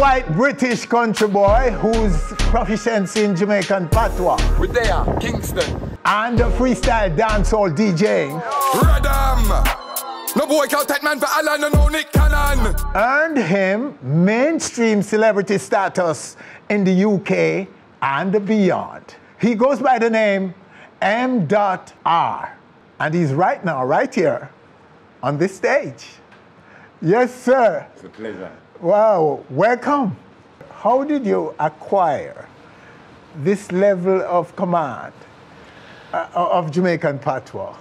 white British country boy whose proficiency in Jamaican patois. We there, Kingston. And the freestyle dancehall DJ. Radam! No boy can take man for Alan, no no Nick Cannon. Earned him mainstream celebrity status in the UK and beyond. He goes by the name M.R. And he's right now, right here, on this stage. Yes, sir. It's a pleasure. Wow, welcome. How did you acquire this level of command uh, of Jamaican patois?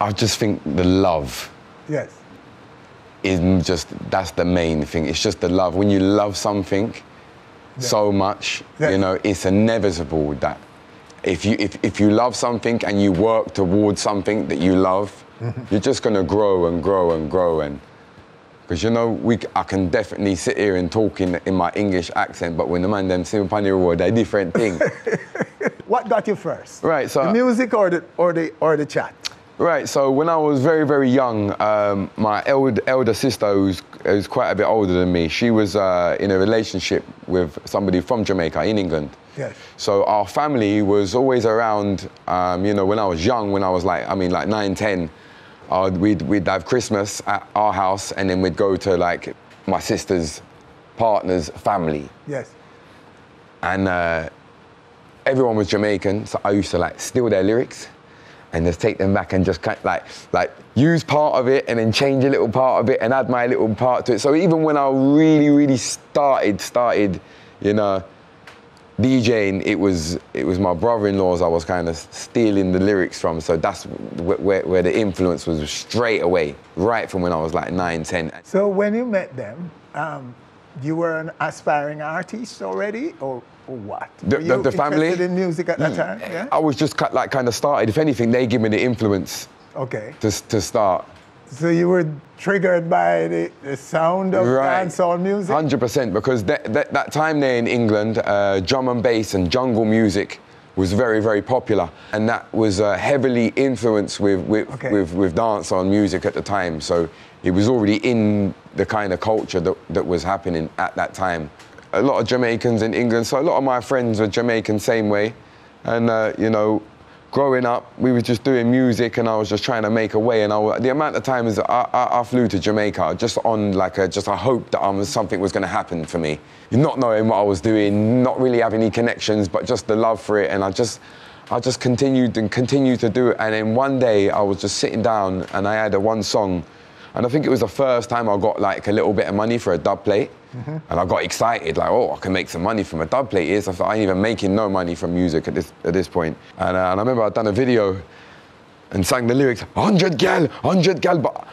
I just think the love Yes. is just, that's the main thing. It's just the love. When you love something so much, Yeah. you know, it's inevitable that if you, if, if you love something and you work towards something that you love, Mm-hmm. you're just going to grow and grow and grow. And because you know, we, I can definitely sit here and talk in, in my English accent, but when the man them sing upon the road, they're different thing. What got you first? Right, so- the music or the or the or the chat. Right, so when I was very, very young, um, my elder, elder sister, who's, who's quite a bit older than me, she was uh, in a relationship with somebody from Jamaica in England. Yes. So our family was always around, um, you know, when I was young, when I was like, I mean, like 9, 10, uh, we'd, we'd have Christmas at our house and then we'd go to like my sister's partner's family. Yes. And uh, everyone was Jamaican, so I used to like steal their lyrics and just take them back and just kind like like use part of it and then change a little part of it and add my little part to it. So even when I really, really started, started, you know, DJing, it was it was my brother-in-law's I was kind of stealing the lyrics from. So that's where, where the influence was straight away, right from when I was like nine, ten. So when you met them, um, you were an aspiring artist already, or, or what? The- the- the family? in music at that time? Yeah. I was just like kind of started. If anything, they give me the influence Okay. to, to start. So you were triggered by the, the sound of Right. dancehall music. Hundred percent, because that, that, that time there in England, uh, drum and bass and jungle music was very, very popular, and that was uh, heavily influenced with with, Okay. with with dancehall music at the time. So it was already in the kind of culture that, that was happening at that time. A lot of Jamaicans in England, so a lot of my friends were Jamaican same way, and uh, you know. Growing up, we were just doing music, and I was just trying to make a way. And I, the amount of times I, I, I flew to Jamaica, just on like a, just a hope that um, something was going to happen for me, not knowing what I was doing, not really having any connections, but just the love for it. And I just, I just continued and continued to do it. And then one day, I was just sitting down, and I had a one song, and I think it was the first time I got like a little bit of money for a dub plate. And I got excited, like, oh, I can make some money from a dub plate. Yes, I thought I ain't even making no money from music at this at this point. And, uh, and I remember I'd done a video and sang the lyrics, 100 gal, 100 gal. But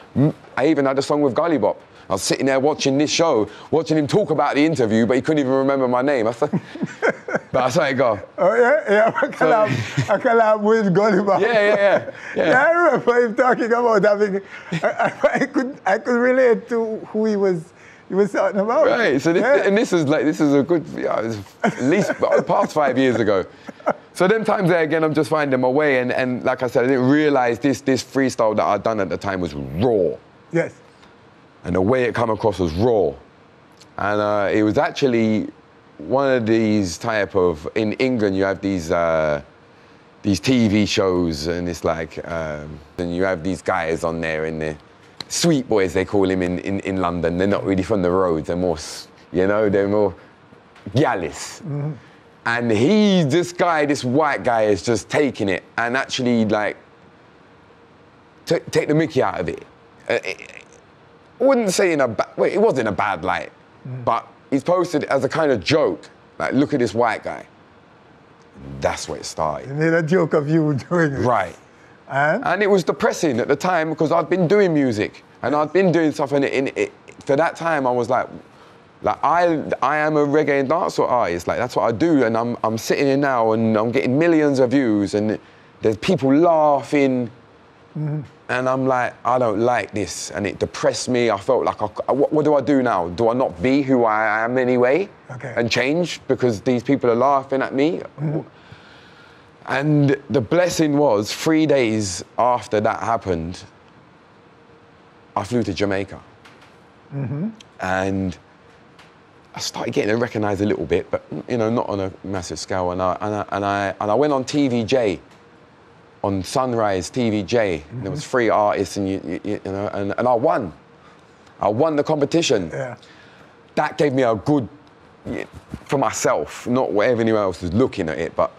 I even had a song with Gully Bop. I was sitting there watching this show, watching him talk about the interview, but he couldn't even remember my name. I thought, but I saw it go. Oh yeah, yeah. I collab, I collab with Gully Bop. Yeah, yeah, yeah, yeah. I remember him talking about having. I, I, I could, I could relate to who he was. He was talking about. Right. So this, Yeah. and this is like this is a good, yeah, at least past five years ago. So them times there again, I'm just finding my way, and, and like I said, I didn't realize this this freestyle that I'd done at the time was raw, Yes. and the way it come across was raw, and uh, it was actually one of these type of in England you have these. Uh, these TV shows, and it's like, um, and you have these guys on there in the sweet boys, they call him in, in, in London. They're not really from the roads, they're more, you know, they're more gallus. And he, this guy, this white guy is just taking it and actually like, t- take the mickey out of it. Uh, it- I wouldn't say in a bad, well, it was in a bad light, but he's posted it as a kind of joke. Like, look at this white guy. That's where it started. He made a joke of you doing it. Right. And And it was depressing at the time because I'd been doing music and I'd been doing stuff and in it, for that time I was like, like I, I am a reggae and dancehall artist. Like that's what I do and I'm, I'm sitting here now and I'm getting millions of views and there's people laughing mm-hmm. and I'm like, I don't like this and it depressed me. I felt like, I, what, what do I do now? Do I not be who I am anyway Okay. and change because these people are laughing at me? Mm-hmm. And the blessing was three days after that happened, I flew to Jamaica. Mm-hmm. And I started getting recognised a little bit, but you know, not on a massive scale. And I and I and I, and I went on TVJ, on Sunrise TVJ. And there mm-hmm. was three artists, and you, you, you know, and, and I won. I won the competition. Yeah. That gave me a good for myself, not what anyone else was looking at it, but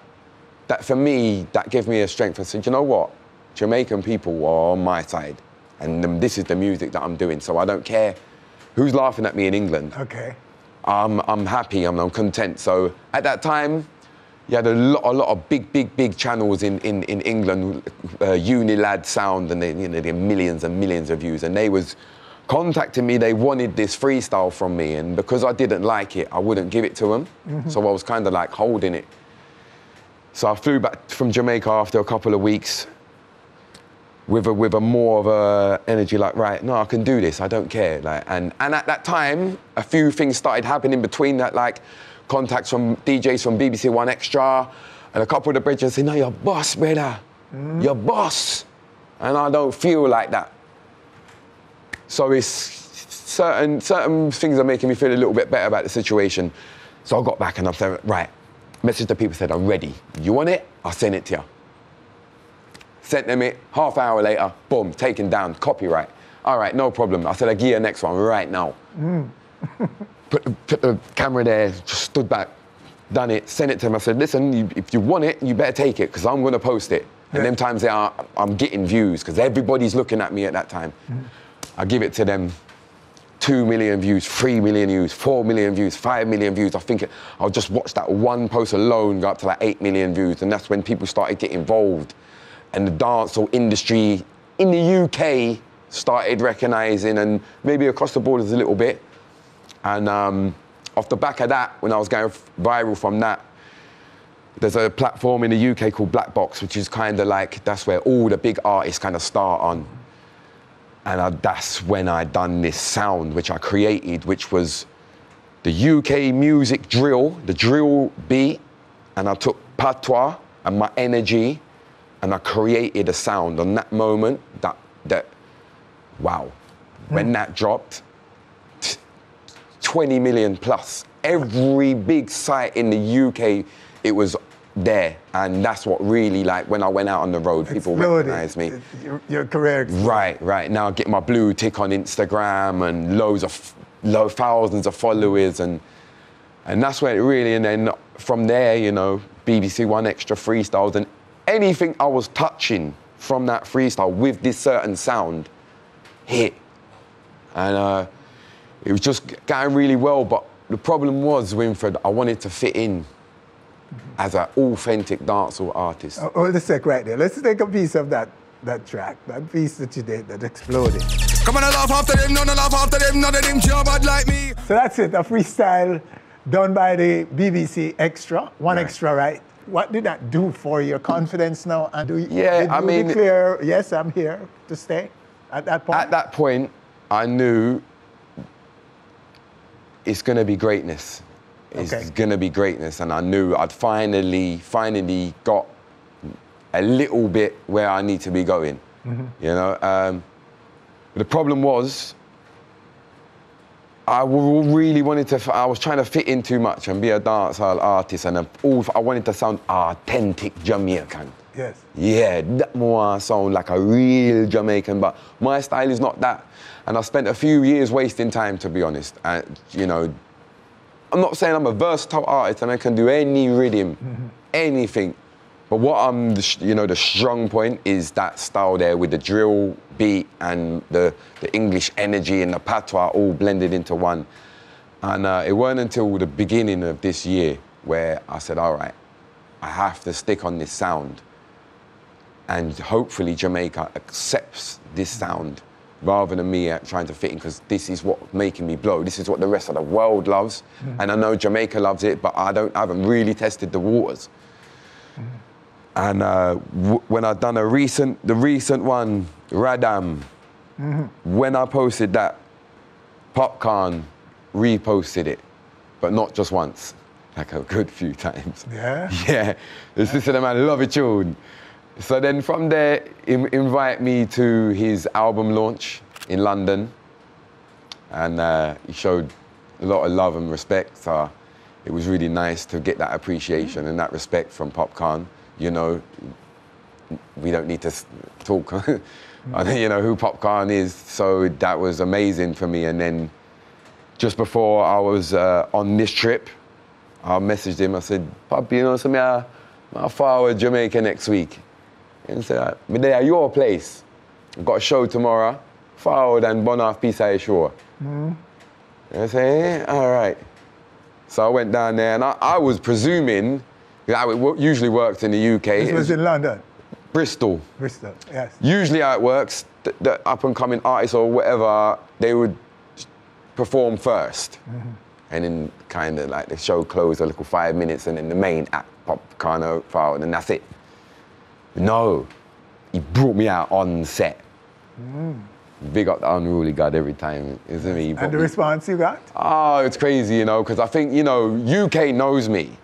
that for me, that gave me a strength. I said, you know what, Jamaican people are on my side, and this is the music that I'm doing. So I don't care who's laughing at me in England. Okay. I'm, I'm happy, I'm, I'm content. So at that time, you had a lot, a lot of big, big, big channels in, in, in England, uh, Unilad Sound, and they, you know, they had millions and millions of views. And they was contacting me, they wanted this freestyle from me. And because I didn't like it, I wouldn't give it to them. So I was kind of like holding it. So I flew back from Jamaica after a couple of weeks with a, with a more of a energy like, right, no, I can do this, I don't care. Like, and, and at that time, a few things started happening between that, like contacts from DJs from BBC 1Xtra, and a couple of the bridges saying, no, you're boss, brother. Mm. You're boss. And I don't feel like that. So it's certain, certain things are making me feel a little bit better about the situation. So I got back and I said, right, message the people said, I'm ready. You want it? I'll send it to you. Sent them it, half hour later, boom, taken down, copyright. All right, no problem. I said, I'll give you the next one right now. Hmm. put, the, put the camera there, just stood back, done it, sent it to him. I said, listen, you, if you want it, you better take it, because I'm going to post it. Yeah. And them times they are, I'm getting views, because everybody's looking at me at that time. Hmm. I give it to them, two million views, three million views, four million views, five million views. I think I'll just watch that one post alone go up to like eight million views. And that's when people started getting involved. And the dancehall industry in the UK started recognizing, and maybe across the borders a little bit. And um, off the back of that, when I was going viral from that, there's a platform in the UK called Black Box, which is kind of like that's where all the big artists kind of start on. And I, that's when I done this sound, which I created, which was the UK music drill, the drill beat, and I took patois and my energy, and I created a sound on that moment. That that, wow, when hmm. that dropped, 20 million plus. Every big site in the UK, it was there, and that's what really like when I went out on the road, people Exploded. recognized me. Your, your career. exploded. Right, right. Now I get my blue tick on Instagram and loads of, low thousands of followers, and and that's where it really. And then from there, you know, BBC 1Xtra freestyles and anything I was touching from that freestyle with this certain sound hit, and uh, it was just going really well. But the problem was, Winfred, I wanted to fit in as an authentic dancehall artist. Oh, Hold a sec right there. Let's take a piece of that, that track, that piece that you did that exploded. Come on, I laugh after them, none I laugh after them, none of them job bad like me. So that's it, a freestyle done by the BBC Extra, one Right. extra, right? What did that do for your confidence now? And do you, Yeah, I you mean- declare, yes, I'm here to stay at that point? At that point, I knew it's going to be greatness. It's Okay. going to be greatness, and I knew I'd finally, finally got a little bit where I need to be going. You know, um, the problem was I really wanted to. I was trying to fit in too much and be a dancehall artist, and uh, all, I wanted to sound authentic Jamaican. yes. Yeah, that more sound like a real Jamaican, but my style is not that. And I spent a few years wasting time, to be honest. And you know, I'm not saying I'm a versatile artist and I can do any rhythm, mm-hmm. anything. But what I'm, the you know, the strong point is that style there with the drill beat and the, the English energy and the patois all blended into one. And uh, it weren't until the beginning of this year where I said, all right, I have to stick on this sound and hopefully Jamaica accepts this sound rather than me uh, trying to fit in because this is what's making me blow. This is what the rest of the world loves, and I know Jamaica loves it, but I don't. I haven't really tested the waters. And uh, w- when I done a recent, the recent one, Radam, when I posted that, Popcaan reposted it, but not just once, like a good few times. Yeah? Yeah, the sister man love it tune. So then from there, in, invite me to his album launch in London, and uh, he showed a lot of love and respect. Uh, it was really nice to get that appreciation and that respect from Popcaan. You know, we don't need to talk. I you know who Popcaan is, so that was amazing for me. And then just before I was uh, on this trip, I messaged him. I said, "Pop, you know, something, uh, I'm forward Jamaica next week." And he said, "Me there at your place. I've got a show tomorrow. Forward and bon off Peace Eye Shore." And I said, eh, "All right." So I went down there, and I, I was presuming how it usually worked in the UK. This was in London, Bristol. Bristol. Yes. Usually, how it works, the, the up and coming artists or whatever, they would perform 1st mm-hmm. And then kind of like the show closed a little five minutes, and then the main act pop kind of forward, and that's it. No, he brought me out on set. Mm. Big up the unruly God every time, isn't he? And the response you got? Oh, it's crazy, you know, because I think, you know, UK knows me.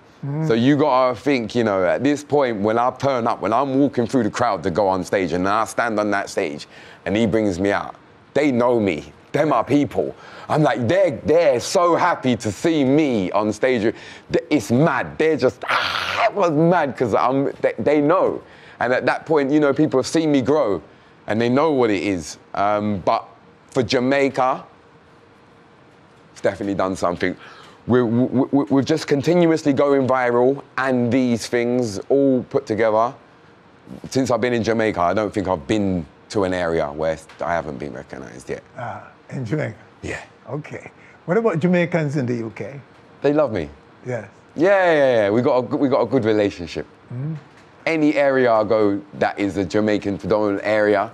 So you gotta think, you know, at this point when I turn up, when I'm walking through the crowd to go on stage and I stand on that stage and he brings me out, they know me. They're my people. I'm like, they're, they're so happy to see me on stage. It's mad. They're just, ah, it was mad because I'm, they, they know. And at that point, you know, people have seen me grow and they know what it is. Um, but for Jamaica, it's definitely done something. We're, we- we're just continuously going viral, and these things all put together. Since I've been in Jamaica, I don't think I've been to an area where I haven't been recognized yet. Ah, in Jamaica. Yeah. Okay. What about Jamaicans in the UK? They love me. Yes. Yeah, yeah, yeah. We got a, good- we got a good relationship. Any area I go that is a Jamaican predominant area,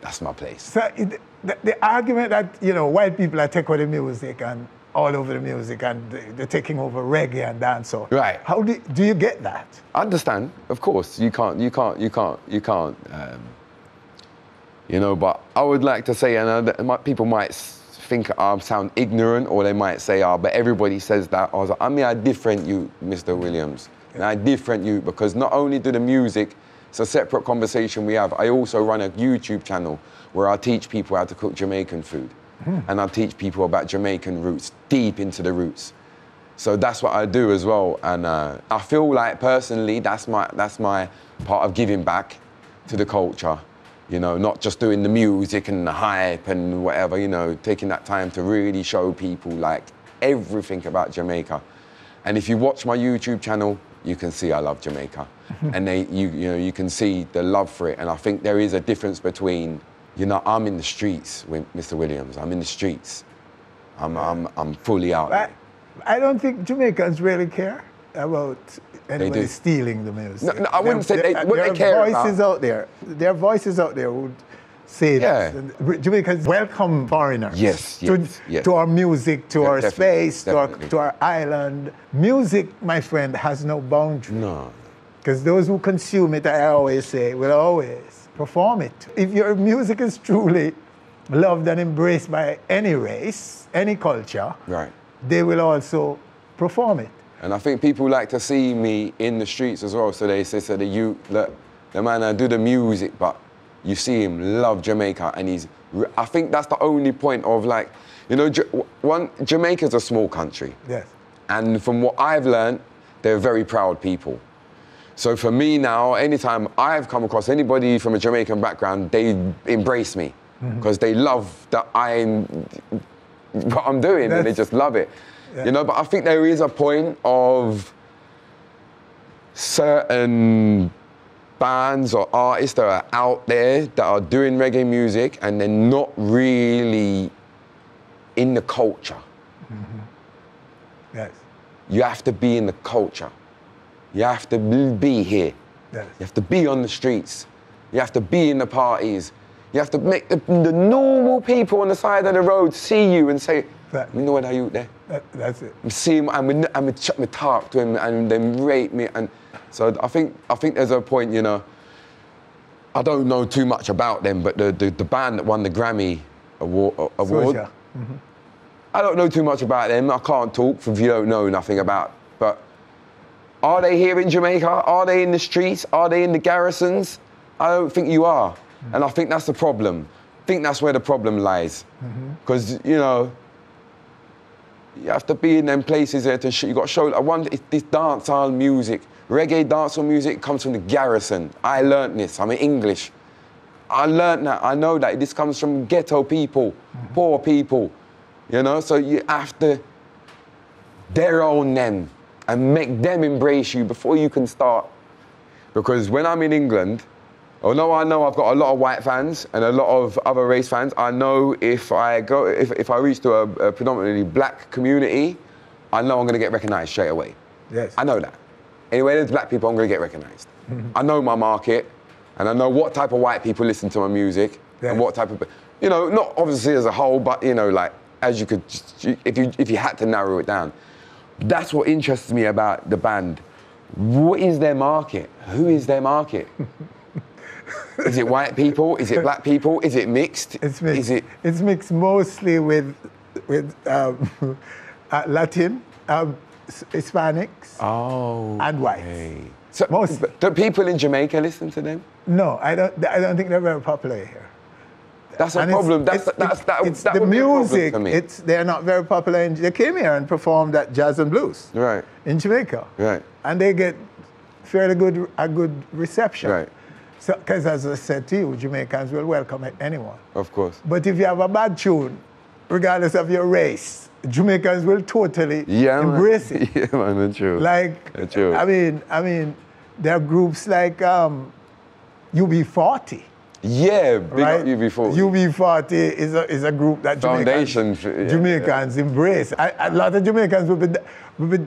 that's my place. So it, the, the argument that you know white people are taking the music and all over the music and they- they're taking over reggae and dancehall. Right. How do, do you get that? I understand, of course. You can't, you can't, you can't, you can't. Um, you know, but I would like to say, and that people might think I sound ignorant, or they might say, "Ah, but everybody says that." I was like, I mean, I different you, Mr. Williams. And I different you because not only do the music, it's a separate conversation we have. I also run a YouTube channel where I teach people how to cook Jamaican food, and I teach people about Jamaican roots, deep into the roots. So that's what I do as well, and uh, I feel like personally that's my that's my part of giving back to the culture. You know, not just doing the music and the hype and whatever. You know, taking that time to really show people like everything about Jamaica. And if you watch my YouTube channel, you can see I love Jamaica, and they you you know you can see the love for it. And I think there is a difference between you know I'm in the streets with Mr. Williams. I'm in the streets. I'm I'm I'm fully out. I, I don't think Jamaicans really care about anybody stealing the music. No, no, I wouldn't say they- what there they are care voices out there. There are voices out there who would say Yeah. And Jamaicans welcome foreigners. Yes, to, yes, yes. to our music, to Yeah, our space, to our, to our island. Music, my friend, has no boundary. No. Because those who consume it, I always say, will always perform it. If your music is truly loved and embraced by any race, any culture, Right. they will also perform it. And I think people like to see me in the streets as well. So they say, so the you, the, the man I do the music, but you see him love Jamaica, and he's. I think that's the only point of like, you know, one Jamaica's a small country, Yes. and from what I've learned, they're very proud people. So for me now, anytime I've come across anybody from a Jamaican background, they embrace me mm-hmm. because they love that I'm what I'm doing and they just love it. Yeah. You know, but I think there is a point of certain bands or artists that are out there that are doing reggae music and they're not really in the culture. Mm-hmm. Yes. You have to be in the culture. You have to be here. Yes. You have to be on the streets. You have to be in the parties. You have to make the, the normal people on the side of the road see you and say, Right. you know what, are you there? That, that's it. See him, and we, and we, ch- we talk to him, and then rate me. And so I think, I think there's a point, you know, I don't know too much about them, but the, the, the band that won the Grammy award, award Soja. I don't know too much about them. I can't talk if you don't know nothing about. But are they here in Jamaica? Are they in the streets? Are they in the garrisons? I don't think you are. And I think that's the problem. I think that's where the problem lies. Because, you know, You have to be in them places there to show. You got to show. I want this dancehall music, reggae dancehall music comes from the garrison. I learnt this. I'm in English. I learnt that. I know that this comes from ghetto people, mm-hmm. poor people. You know, so you have to their own them and make them embrace you before you can start. Because when I'm in England, although I know I've got a lot of white fans and a lot of other race fans, I know if I go if, if I reach to a, a predominantly black community, I know I'm going to get recognised straight away. Yes. I know that. Anyway, there's black people, I'm going to get recognised. I know my market, and I know what type of white people listen to my music, yes. and what type of, you know, not obviously as a whole, but you know, like as you could, if you if you had to narrow it down. That's what interests me about the band. What is their market? Who is their market? is it white people? Is it black people? Is it mixed? It's mixed. Is it? It's mixed mostly with with um, uh, Latin, um, Hispanics, oh, and whites. So, Most. do people in Jamaica listen to them? No, I don't. I don't think they're very popular here. That's a and problem. It's, that's, it's, that's, that, it's that the music. It's they're not very popular. In, they came here and performed at Jazz and Blues. Right. In Jamaica. Right. And they get fairly good a good reception. Right. So, because as I said to you, Jamaicans will welcome anyone. Of course. But if you have a bad tune, regardless of your race, Jamaicans will totally yeah, embrace man. it. Yeah, man, that's true. Like, that's true. I mean, I mean, there are groups like um, UB40 yeah, big right? up UB40. UB40 is a, is a group that Foundation, Jamaicans, yeah, Jamaicans yeah. embrace. I, a lot of Jamaicans will be, be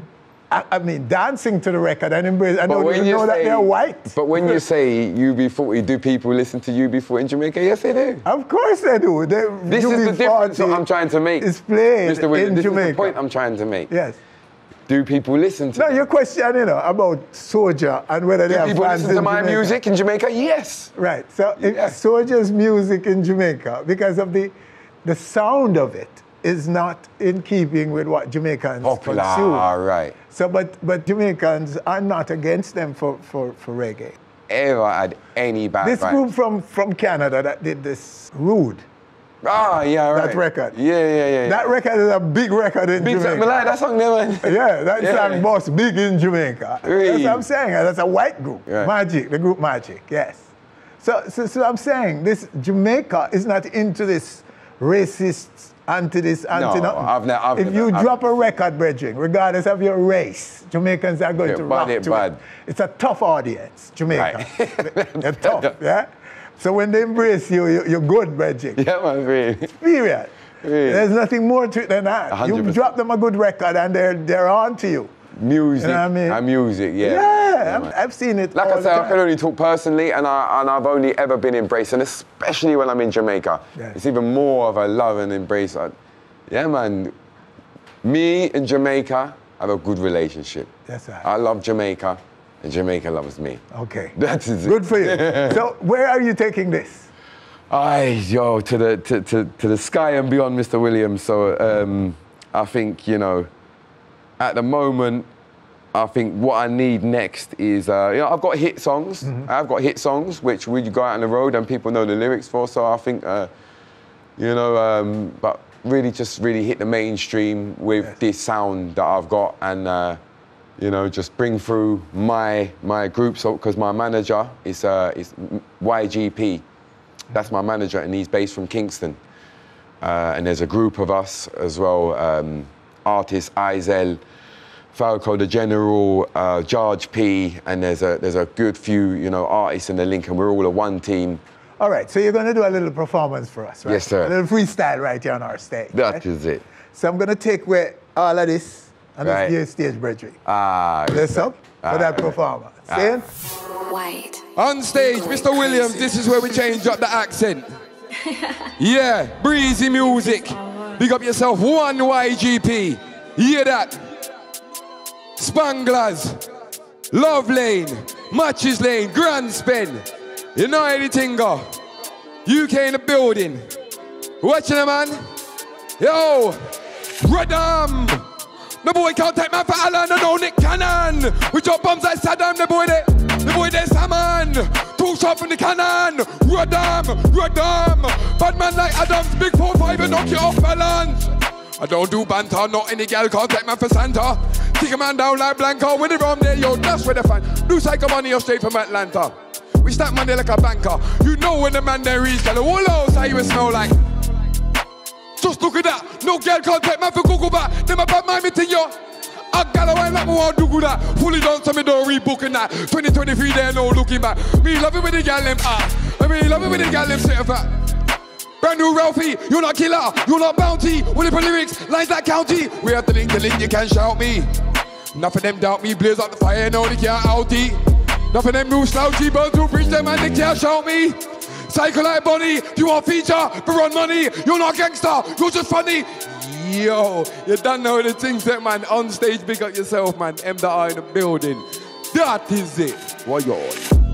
I, I, mean, dancing to the record and embrace. I don't even know say, that they're white. But when you say UB40, do people listen to UB40 in Jamaica? Yes, they do. Of course they do. They, this UB40 is the difference I'm trying to make. It's played Mr. Williams, in this Jamaica. is the point I'm trying to make. Yes do people listen to? No, your question, you know, about Soja and whether do they have people fans listen to my Jamaica. music in Jamaica? Yes. Right. So yes. Soja's music in Jamaica, because of the the sound of it, is not in keeping with what Jamaicans Popular, consume. right. So, but but Jamaicans are not against them for for, for reggae. Ever had any bad? This group from from Canada that did this Rude Ah, yeah, right. That record. Yeah, yeah, yeah. That record is a big record in big Jamaica. Big like that song never. yeah, that yeah. song was big in Jamaica. Really? That's what I'm saying. That's a white group. Right. Magic, the group Magic, yes. So, so, so I'm saying this Jamaica is not into this racist, anti this, anti no. I've never, I've if you I've, drop a record, brethren, regardless of your race, Jamaicans are going yeah, to rock it, to bad. it. It's a tough audience, Jamaica. Right. They're tough, yeah? So when they embrace you, you are good, Bridget. Yeah, man, really. Period. Really? There's nothing more to it than that. 100%. You drop them a good record and they're they're on to you. Music. You know I mean? And music, yeah. Yeah, yeah I've seen it. Like I said, I can only talk personally, and, I, and I've only ever been embraced, and especially when I'm in Jamaica. Yeah. It's even more of a love and embrace. Yeah, man. Me and Jamaica have a good relationship. That's right. I love Jamaica Jamaica loves me. Okay. That is Good for you. so where are you taking this? I yo to the to, to, to the sky and beyond, Mr. Williams. So um, I think you know, at the moment, I think what I need next is uh, you know I've got hit songs. Mm-hmm. I've got hit songs which we go out on the road and people know the lyrics for. So I think uh, you know, um, but really just really hit the mainstream with yes. this sound that I've got and. Uh, you know, just bring through my my group. So because my manager is uh, is YGP, that's my manager, and he's based from Kingston. Uh, and there's a group of us as well, um, artists Izel, Falco the General, uh, George P, and there's a there's a good few you know artists in the link, and we're all a one team. All right, so you're going to do a little performance for us, right? Yes, sir. A little freestyle right here on our stage. That right? is it. So I'm going to take away all of this and Right. this stage brethren. Ah, Bless up for that performance. See? White. On stage, Mr. Williams, this is where we change up the accent. yeah, breezy music. Big up yourself, one YGP. Hear that? Spanglers, Love Lane, Matches Lane, Grand Spin. You know anything go? UK in the building. Watching them, man. Yo, Radam. The boy can't take man for Alan, no, no Nick Cannon. We drop bombs like Saddam, the boy there. The boy there, Saman. Two shot from the cannon. Radam, Radam. Bad man like Adams, big 4-5 and knock you off balance. I don't do banter, not any gal can't take man for Santa. Kick a man down like Blanca, when they from there, yo, that's where they find. New cycle money, you're straight from Atlanta. We stack money like a banker. You know when the man there is, gal, all else how you smell like. Just look at that, no gal can't take man for Google back. About my meeting, yo. I gotta wind up more do that. Fully done, so me don't rebooking that. Uh, 2023 there, no looking back. Me love it with the gal them uh, ah. I mean love it with the gal them sitting fat. Uh, brand new Ralphie, you're not killer, you're not bounty. You put lyrics, lines that county. We have the link, the link, you can shout me. Of them doubt me, blaze up the fire, no, they can't. Enough of them move slouchy, burn to bridge them and they can't shout me. Cycle like Bonnie, you want feature, but run money. You're not gangster, you're just funny. Yo, you don't know the things that man on stage, big up yourself, man. M the I in the building. That is it. What yours?